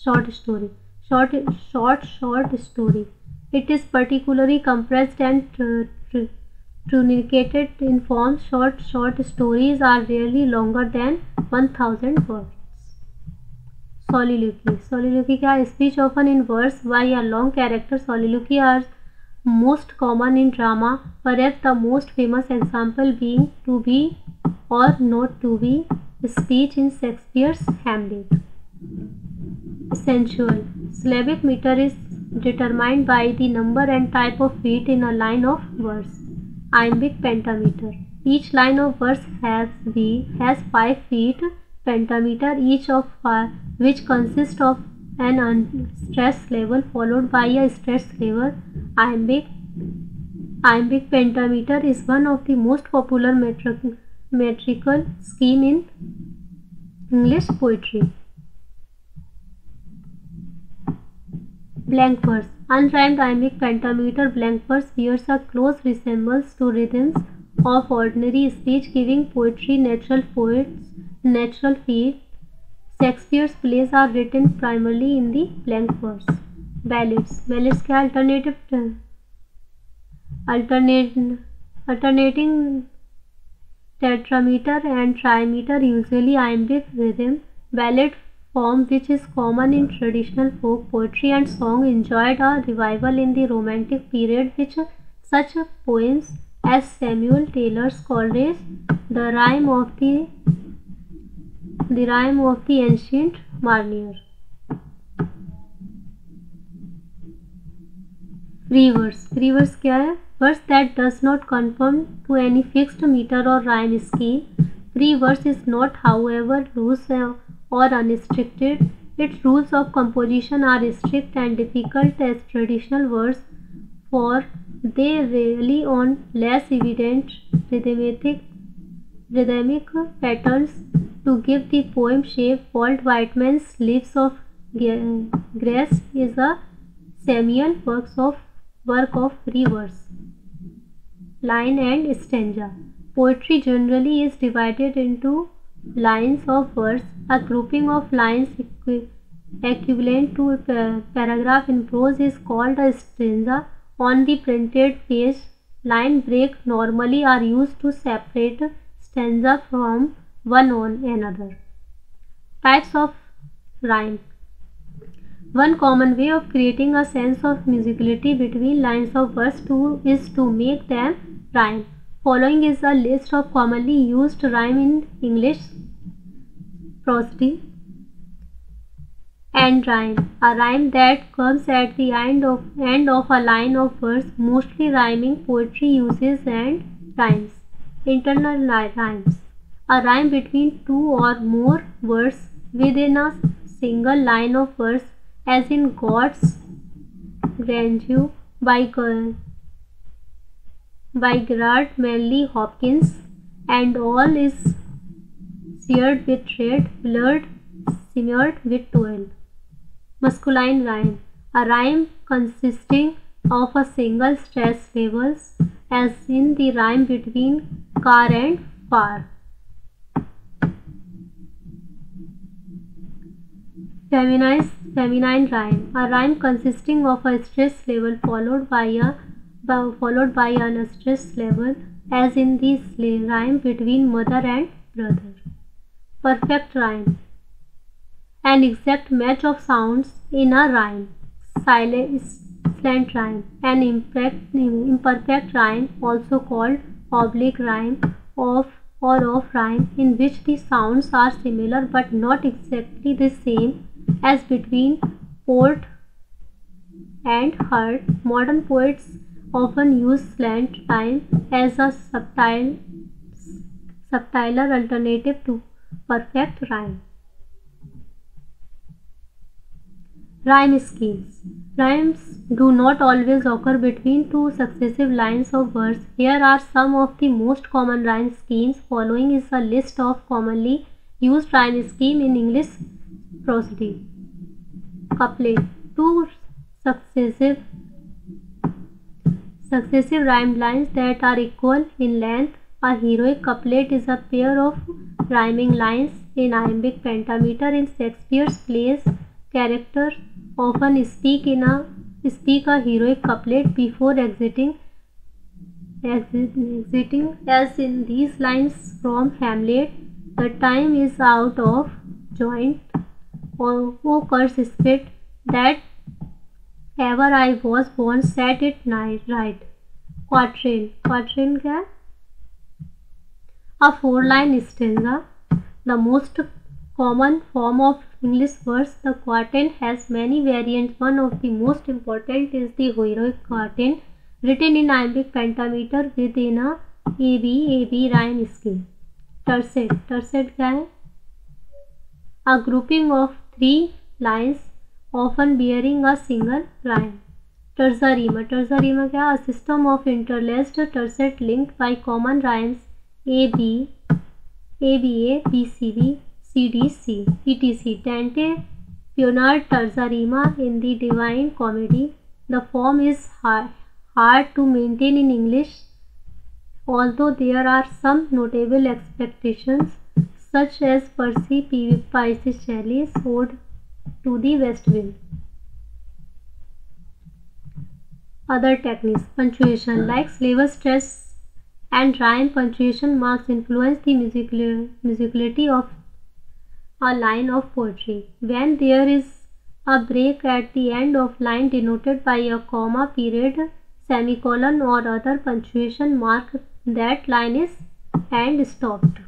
Short story. Short, short, short story. It is particularly compressed and truncated in form. Short, short stories are rarely longer than 1000 words. Soliloquy. Soliloquy क्या? Speech often in verse. Why a long character? Soliloquy are most common in drama. Perhaps the most famous example being "to be" or "not to be" speech in Shakespeare's Hamlet. Sensual. Syllabic meter is determined by the number and type of beat in a line of verse. Iambic pentameter. Each line of verse has 5 feet pentameter, each of uh, which consists of an unstressed level followed by a stressed level. Iambic, iambic pentameter is one of the most popular metric, metrical scheme in English poetry. Blank verse. Unrhymed iambic pentameter blank verse bears a close resemblance to rhythms of ordinary speech, giving poetry natural poets natural feel. Shakespeare's plays are written primarily in the blank verse. Ballads. Ballads क्या alternative, alternate, alternating tetrameter and trimeter usually iambic rhythm ballad form which is common in traditional folk poetry and song enjoyed a revival in the romantic period which such poems as samuel taylor's coleridge the rhyme of the the rhyme of the ancient mariner. Reverse. Reverse क्या है Verse that does not conform to any fixed meter or rhyme scheme. Reverse is not, however, loose or unrestricted. Its rules of composition are strict and difficult as traditional verse, for they rely on less evident rhythmic rhythmic patterns to give the poem shape. Walt Whitman's Leaves of Grass is a seminal work of work of reverse verse, line and stanza. Poetry generally is divided into lines of verse, a grouping of lines equivalent to a paragraph in prose is called a stanza. On the printed page, line break normally are used to separate stanza from one on another. Types of rhyme one common way of creating a sense of musicality between lines of verse two is to make them rhyme. Following is a list of commonly used rhyme in English prosody and rhyme. A rhyme that comes at the end of end of a line of verse, mostly rhyming poetry uses and rhymes internal rhymes, a rhyme between two or more words within a single line of verse, as in God's grandeur by by Gerard Manley Hopkins, and all is seared with red, blurred, smeared with toil. Masculine rhyme, a rhyme consisting of a single stress syllable, as in the rhyme between car and bar. Feminized, feminine rhyme. A rhyme consisting of a stress level followed by a followed by an stress level as in this rhyme between mother and brother. Perfect rhyme. An exact match of sounds in a rhyme. Silent, slant rhyme. An imperfect, imperfect rhyme also called oblique rhyme of or of rhyme in which the sounds are similar but not exactly the same as between port and heard. Modern poets often use slant rhyme as a subtle, subtiler alternative to perfect rhyme. Rhyme schemes. Rhymes do not always occur between two successive lines of verse. Here are some of the most common rhyme schemes. Following is a list of commonly used rhyme scheme in English prosody. Couplet. Two successive successive rhyme lines that are equal in length. A heroic couplet is a pair of rhyming lines in iambic pentameter in Shakespeare's plays Characters. often speak in a speak a heroic couplet before exiting exiting as in these lines from Hamlet the time is out of joint or oh, curse spit that ever I was born set it night right quatrain quatrain क्या a four line stanza the most common form of English verse, the quartet has many variants. One of the most important is the heroic quartet written in iambic pentameter within a AB AB rhyme scheme. Terset, terset क्या है? A grouping of three lines often bearing a single rhyme. Terzarima, terzarima क्या? A system of interlaced terset linked by common rhymes A B A B A B C B. CDC, etc. Dante Leonard Tarzarima in the Divine Comedy. The form is hard, hard to maintain in English, although there are some notable expectations, such as Percy Pisces Shelley's Ode to the West Wind. Other techniques Punctuation like slaver stress and rhyme punctuation marks influence the musicality of a line of poetry. When there is a break at the end of line denoted by a comma, period, semicolon or other punctuation mark, that line is end stopped.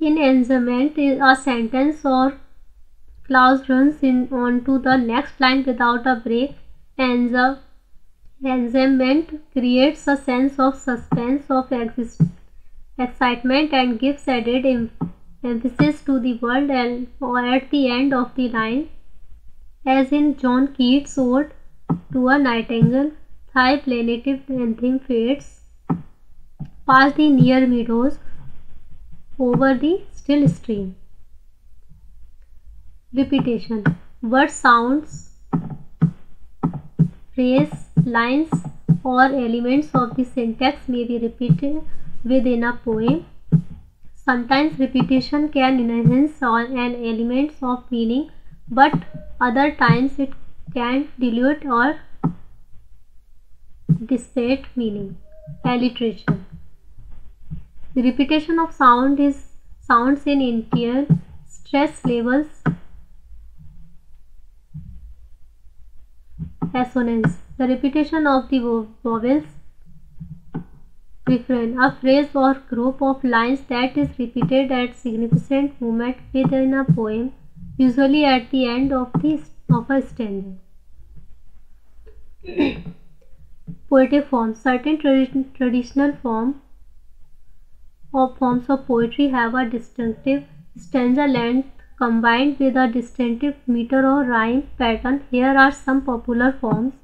In enjambment, a sentence or clause runs in on to the next line without a break. Enjambment Ensemble creates a sense of suspense of excitement and gives added em emphasis to the world and at the end of the line, as in John Keats' ode to a nightingale, thy plaintive anthem fades past the near meadows over the still stream. Repetition. Word sounds, phrase, lines or elements of the syntax may be repeated within a poem. Sometimes repetition can enhance on an elements of meaning, but other times it can dilute or dissipate meaning. Alliteration. The repetition of sound is sounds in interior stress levels assonance The repetition of the vowels Refrain A phrase or group of lines that is repeated at significant moment within a poem, usually at the end of, the, of a stanza. Poetic forms Certain tradi traditional form or forms of poetry have a distinctive stanza length combined with a distinctive meter or rhyme pattern. Here are some popular forms.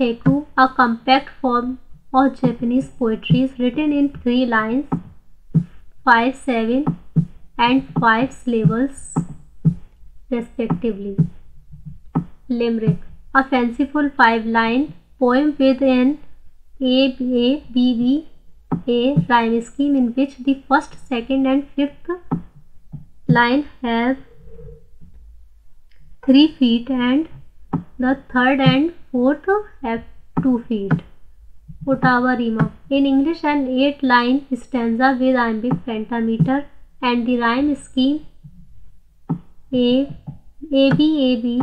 Haiku, a compact form of Japanese poetry, is written in three lines, five seven and five syllables respectively. Limerick, a fanciful five-line poem with an A B A B B a rhyme scheme in which the first, second, and fifth line have three feet and the third and fourth have 2 feet. Ottava rima. In English, an eight line stanza with iambic pentameter and the rhyme scheme A, A, B, A, B,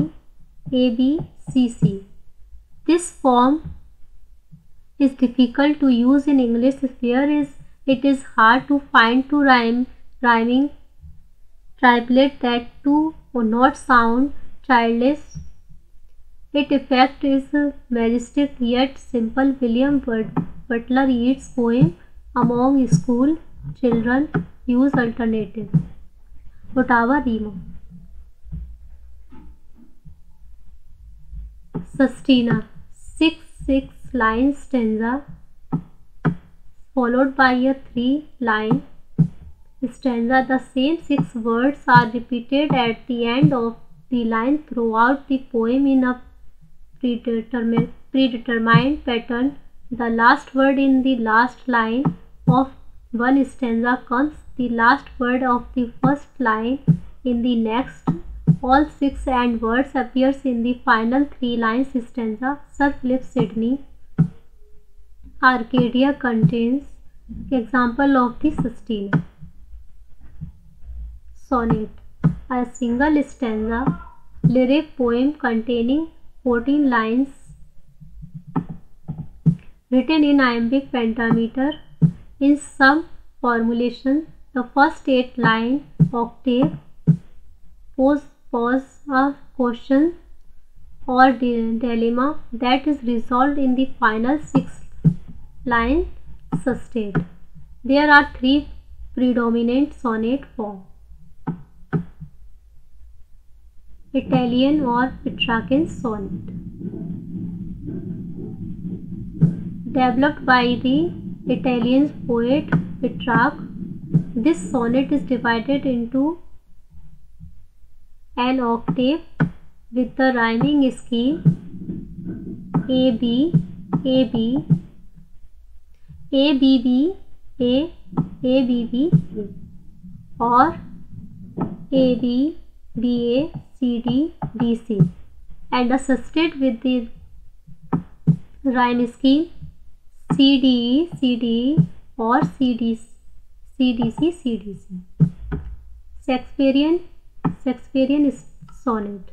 A, B, C, C. This form is difficult to use in English sphere it is hard to find two rhyme rhyming triplet that do not sound childish its effect is majestic yet simple. William Butler Yeats' poem among school children use alternative. Ottawa Remo. Sustina. Six six line stanza followed by a three line stanza. The same six words are repeated at the end of the line throughout the poem in a predetermined, pattern, the last word in the last line of one stanza comes the last word of the first line in the next. All six and words appears in the final three lines stanza. Sir Philip Sidney. Arcadia contains example of the sustaining. Sonnet. A single stanza lyric poem containing 14 lines written in iambic pentameter. In some formulation, the first eight line octave pose pose a question or dilemma that is resolved in the final six line sustained. There are three predominant sonnet forms. Italian और Petrarchan sonnet developed by the Italian poet Petrarch this sonnet is divided into an octave with the rhyming scheme A B A B A B B A A B B और A B B A CDDC and assisted with the rhyme scheme CDE, CDE or CDC, CDC, CDC. Shakespearean, Shakespearean sonnet,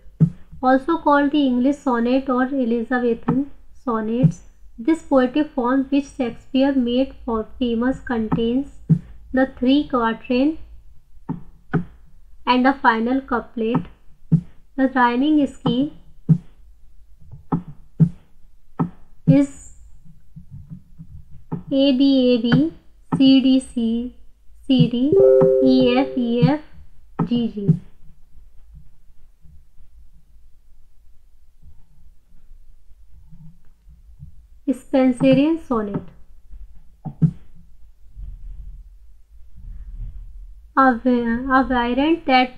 also called the English sonnet or Elizabethan sonnets. This poetic form which Shakespeare made for famous contains the three quatrain and a final couplet The rhyming scheme is A B A B C D C C D E F E F G G. Spencerian sonnet. A variant that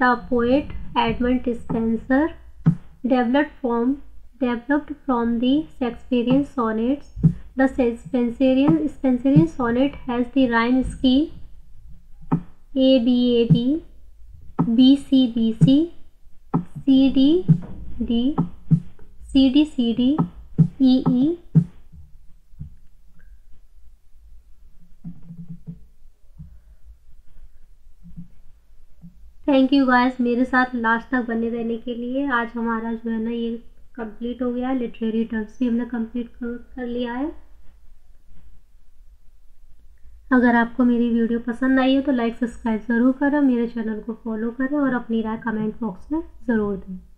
The poet Edmund Spenser developed from developed from the Shakespearean sonnets. The Spencerian, Spencerian sonnet has the rhyme scheme A B A B B C B C C D D C D C D E E thank you guys मेरे साथ last तक बने रहने के लिए आज हमारा जो है ना ये कंप्लीट हो गया है लिटरेरी टर्म्स भी हमने कंप्लीट कर लिया है अगर आपको मेरी वीडियो पसंद आई है तो लाइक सब्सक्राइब ज़रूर करें मेरे चैनल को फॉलो करें और अपनी राय कमेंट बॉक्स में ज़रूर दें